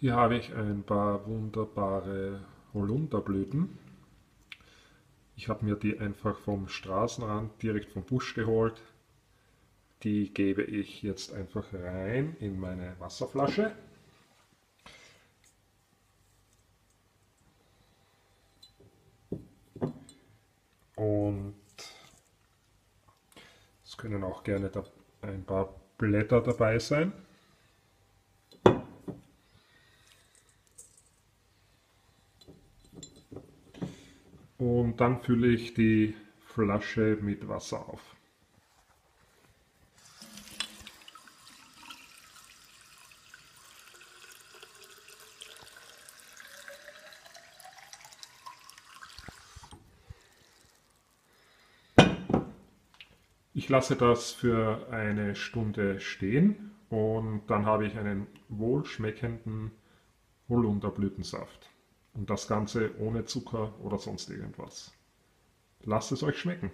Hier habe ich ein paar wunderbare Holunderblüten. Ich habe mir die einfach vom Straßenrand direkt vom Busch geholt. Die gebe ich jetzt einfach rein in meine Wasserflasche. Und es können auch gerne ein paar Blätter dabei sein. Und dann fülle ich die Flasche mit Wasser auf. Ich lasse das für eine Stunde stehen und dann habe ich einen wohlschmeckenden Holunderblütensaft. Und das Ganze ohne Zucker oder sonst irgendwas. Lasst es euch schmecken.